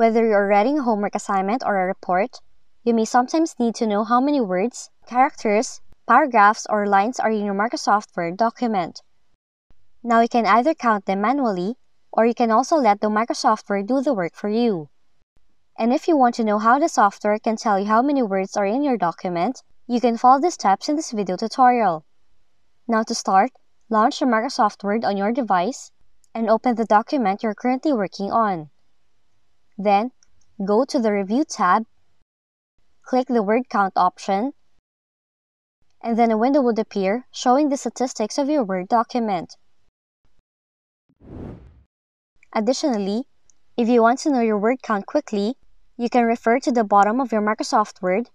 Whether you're writing a homework assignment or a report, you may sometimes need to know how many words, characters, paragraphs, or lines are in your Microsoft Word document. Now you can either count them manually, or you can also let the Microsoft Word do the work for you. And if you want to know how the software can tell you how many words are in your document, you can follow the steps in this video tutorial. Now to start, launch the Microsoft Word on your device and open the document you're currently working on. Then, go to the Review tab, click the Word Count option, and then a window would appear showing the statistics of your Word document. Additionally, if you want to know your word count quickly, you can refer to the bottom of your Microsoft Word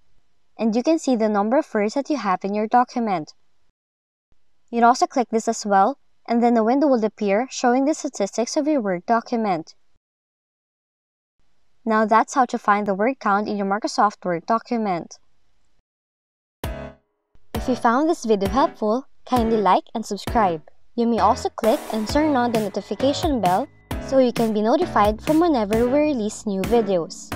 and you can see the number of words that you have in your document. You can also click this as well and then a window will appear showing the statistics of your Word document. Now that's how to find the word count in your Microsoft Word document. If you found this video helpful, kindly like and subscribe. You may also click and turn on the notification bell so you can be notified from whenever we release new videos.